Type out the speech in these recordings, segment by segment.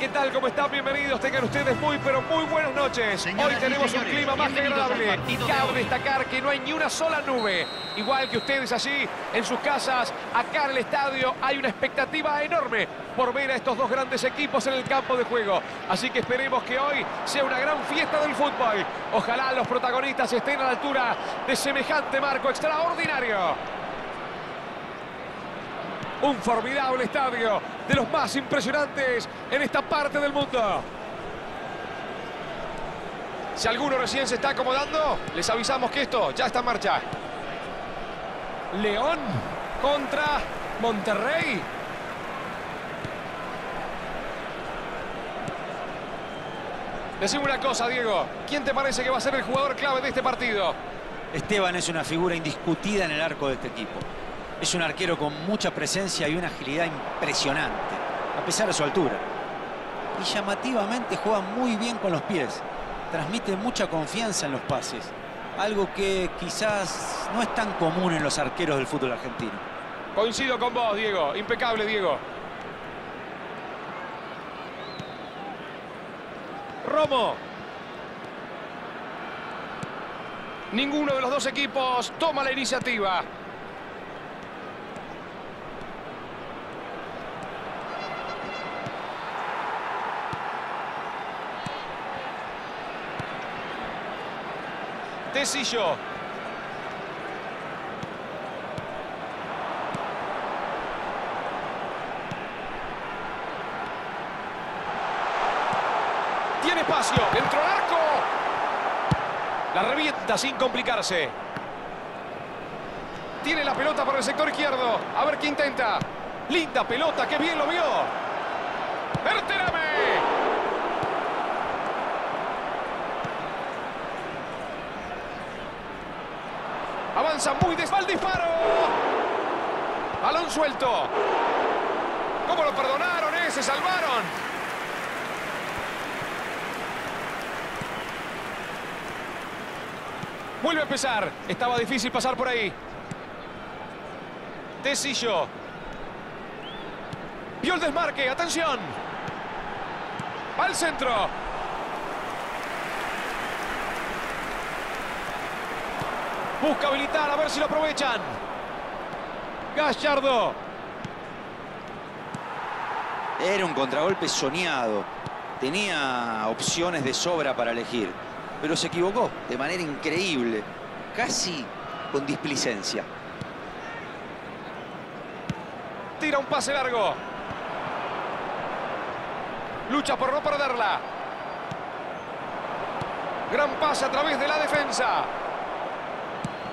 ¿qué tal? ¿Cómo están? Bienvenidos. Tengan ustedes muy, pero muy buenas noches. Señoras Hoy tenemos un clima más agradable. Y de cabe destacar que no hay ni una sola nube. Igual que ustedes allí, en sus casas, acá en el estadio, hay una expectativa enorme por ver a estos dos grandes equipos en el campo de juego. Así que esperemos que hoy sea una gran fiesta del fútbol. Ojalá los protagonistas estén a la altura de semejante marco extraordinario. Un formidable estadio, de los más impresionantes en esta parte del mundo. Si alguno recién se está acomodando, les avisamos que esto ya está en marcha. León contra Monterrey. Decime una cosa, Diego. ¿Quién te parece que va a ser el jugador clave de este partido? Esteban es una figura indiscutida en el arco de este equipo. Es un arquero con mucha presencia y una agilidad impresionante, a pesar de su altura. Y llamativamente juega muy bien con los pies. Transmite mucha confianza en los pases. Algo que quizás no es tan común en los arqueros del fútbol argentino. Coincido con vos, Diego. Impecable, Diego. Romo. Ninguno de los dos equipos toma la iniciativa. Tiene espacio. Dentro del arco. La revienta sin complicarse. Tiene la pelota por el sector izquierdo. A ver qué intenta. Linda pelota. Qué bien lo vio. Berterame. Avanza muy des... ¡Va el disparo! Balón suelto. ¿Cómo lo perdonaron, eh? Se salvaron. Vuelve a empezar. Estaba difícil pasar por ahí. Tecillo. Vio el desmarque. Atención. Va al centro. Busca habilitar. A ver si lo aprovechan. Gallardo. Era un contragolpe soñado. Tenía opciones de sobra para elegir. Pero se equivocó de manera increíble. Casi con displicencia. Tira un pase largo. Lucha por no perderla. Gran pase a través de la defensa.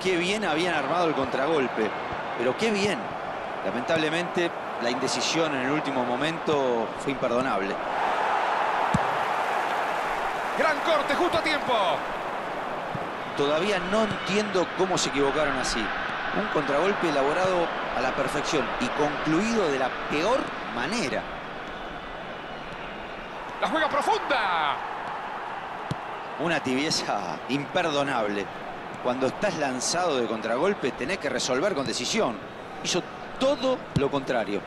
Qué bien habían armado el contragolpe. Pero qué bien. Lamentablemente, la indecisión en el último momento fue imperdonable. Gran corte justo a tiempo. Todavía no entiendo cómo se equivocaron así. Un contragolpe elaborado a la perfección y concluido de la peor manera. La juega profunda. Una tibieza imperdonable. Cuando estás lanzado de contragolpe tenés que resolver con decisión. Hizo todo lo contrario.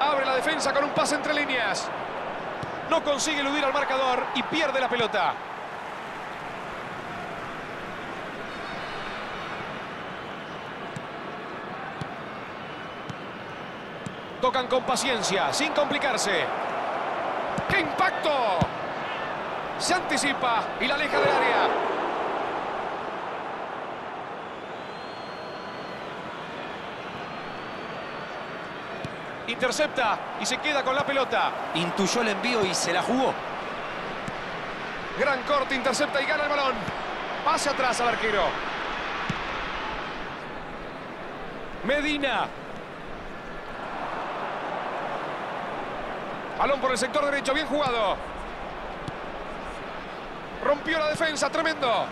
Abre la defensa con un pase entre líneas. No consigue eludir al marcador y pierde la pelota. Tocan con paciencia, sin complicarse. ¡Qué impacto! Se anticipa y la aleja del área. Intercepta y se queda con la pelota. Intuyó el envío y se la jugó. Gran corte, intercepta y gana el balón. Pase atrás al arquero. Medina. Balón por el sector derecho, bien jugado. Rompió la defensa, tremendo.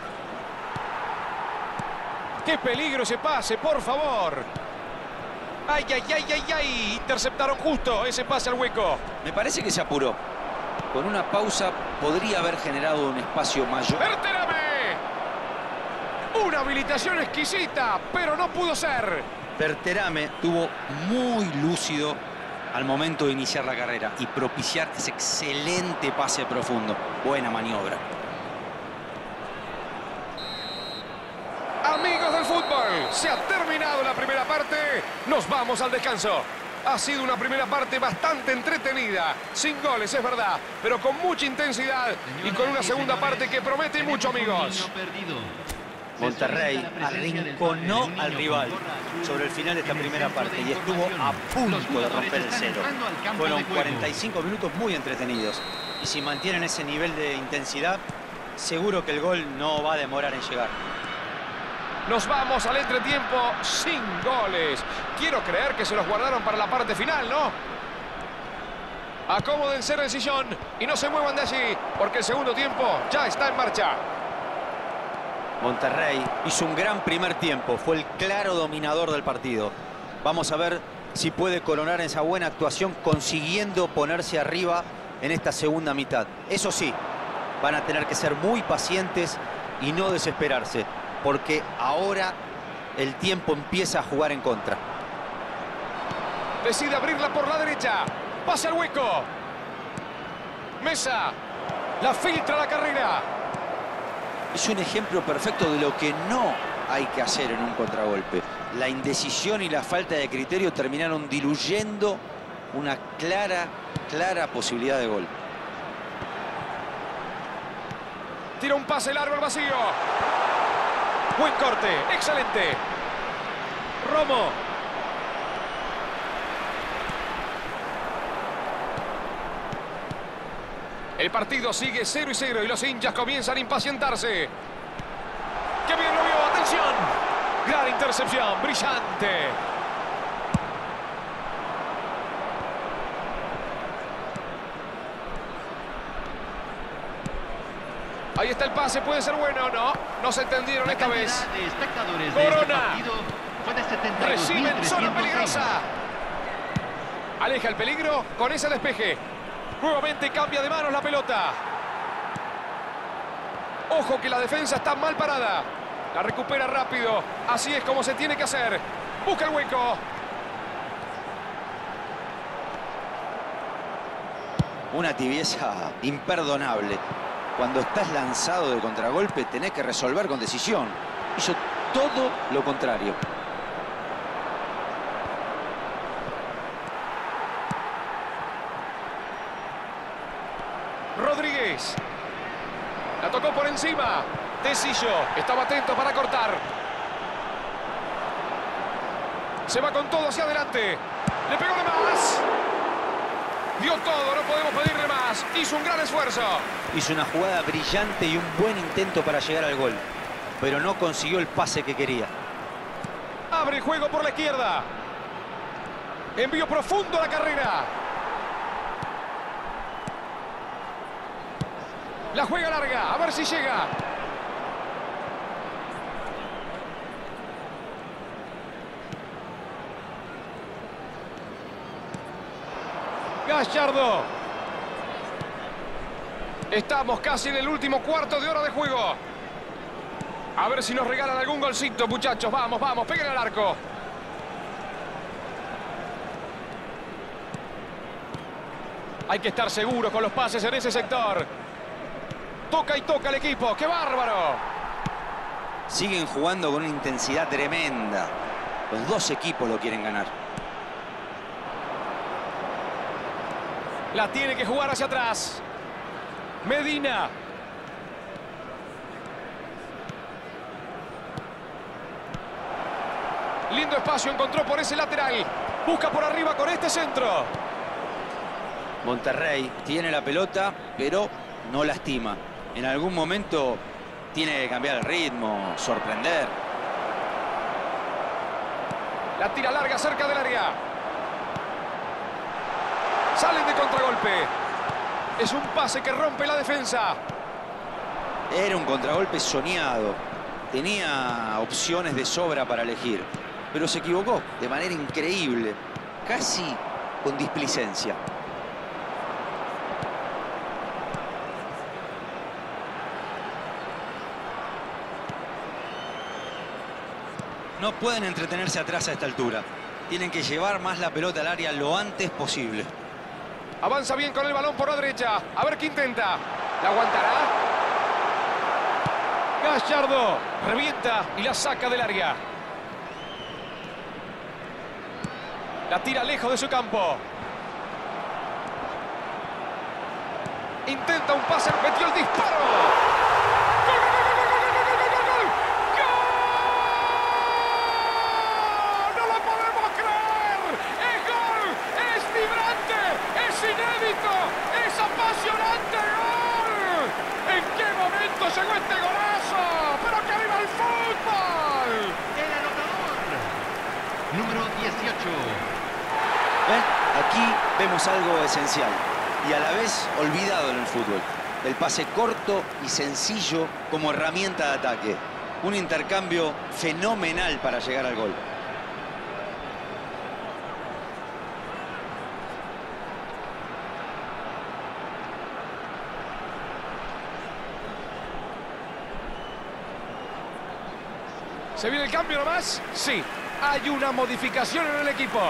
¡Qué peligro ese pase, por favor! ¡Ay, ay, ay, ay, ay! Interceptaron justo ese pase al hueco. Me parece que se apuró. Con una pausa podría haber generado un espacio mayor. ¡Berterame! Una habilitación exquisita, pero no pudo ser. Berterame tuvo muy lúcido al momento de iniciar la carrera y propiciar ese excelente pase profundo. Buena maniobra. Amigos del fútbol, se ha terminado la primera parte. Nos vamos al descanso. Ha sido una primera parte bastante entretenida, sin goles, es verdad, pero con mucha intensidad y con una segunda parte que promete mucho, amigos. Monterrey arrinconó al rival sobre el final de esta primera parte y estuvo a punto de romper el cero. Fueron 45 minutos muy entretenidos y si mantienen ese nivel de intensidad, seguro que el gol no va a demorar en llegar. Nos vamos al entretiempo sin goles. Quiero creer que se los guardaron para la parte final, ¿no? Acomódense en el sillón y no se muevan de allí, porque el segundo tiempo ya está en marcha. Monterrey hizo un gran primer tiempo, fue el claro dominador del partido. Vamos a ver si puede coronar esa buena actuación consiguiendo ponerse arriba en esta segunda mitad. Eso sí, van a tener que ser muy pacientes y no desesperarse, porque ahora el tiempo empieza a jugar en contra. Decide abrirla por la derecha. Pasa el hueco. Mesa. La filtra la carrera. Es un ejemplo perfecto de lo que no hay que hacer en un contragolpe. La indecisión y la falta de criterio terminaron diluyendo una clara, clara posibilidad de gol. Tira un pase largo al vacío. Buen corte, excelente. Romo. El partido sigue 0 y 0 y los hinchas comienzan a impacientarse. ¡Qué bien lo vio! ¡Atención! Gran intercepción, brillante. Ahí está el pase, puede ser bueno o no. No se entendieron La esta vez. de espectadores de este Corona. fue de 72.306. Reciben zona peligrosa. Aleja el peligro con ese despeje. Nuevamente cambia de manos la pelota. Ojo que la defensa está mal parada. La recupera rápido. Así es como se tiene que hacer. Busca el hueco. Una tibieza imperdonable. Cuando estás lanzado de contragolpe tenés que resolver con decisión. Hizo todo lo contrario. La tocó por encima. Tecillo. Estaba atento para cortar. Se va con todo hacia adelante. Le pegó de más. Dio todo, no podemos pedirle más. Hizo un gran esfuerzo. Hizo una jugada brillante y un buen intento para llegar al gol. Pero no consiguió el pase que quería. Abre el juego por la izquierda. Envío profundo a la carrera. La juega larga. A ver si llega. Gallardo. Estamos casi en el último cuarto de hora de juego. A ver si nos regalan algún golcito, muchachos. Vamos, vamos, peguen al arco. Hay que estar seguros con los pases en ese sector. Toca y toca el equipo. ¡Qué bárbaro! Siguen jugando con una intensidad tremenda. Los dos equipos lo quieren ganar. La tiene que jugar hacia atrás. Medina. Lindo espacio encontró por ese lateral. Busca por arriba con este centro. Monterrey tiene la pelota, pero no lastima. En algún momento tiene que cambiar el ritmo, sorprender. La tira larga cerca del área. Salen de contragolpe. Es un pase que rompe la defensa. Era un contragolpe soñado. Tenía opciones de sobra para elegir. Pero se equivocó de manera increíble. Casi con displicencia. No pueden entretenerse atrás a esta altura. Tienen que llevar más la pelota al área lo antes posible. Avanza bien con el balón por la derecha. A ver qué intenta. ¿La aguantará? Gallardo revienta y la saca del área. La tira lejos de su campo. Intenta un pase, metió el disparo. Número 18. ¿Ven? Aquí vemos algo esencial y a la vez olvidado en el fútbol. El pase corto y sencillo como herramienta de ataque. Un intercambio fenomenal para llegar al gol. ¿Se viene el cambio nomás? Sí, hay una modificación en el equipo.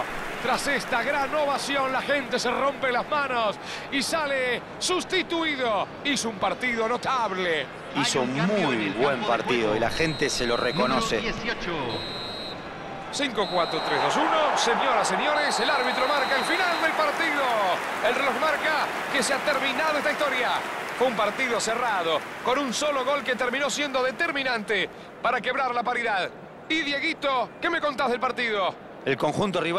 Tras esta gran ovación, la gente se rompe las manos y sale sustituido. Hizo un partido notable. Hizo un muy buen partido y la gente se lo reconoce. Número 18. 5, 4, 3, 2, 1. Señoras, señores, el árbitro marca el final del partido. El reloj marca que se ha terminado esta historia. Fue un partido cerrado, con un solo gol que terminó siendo determinante para quebrar la paridad. Y Dieguito, ¿qué me contás del partido? El conjunto rival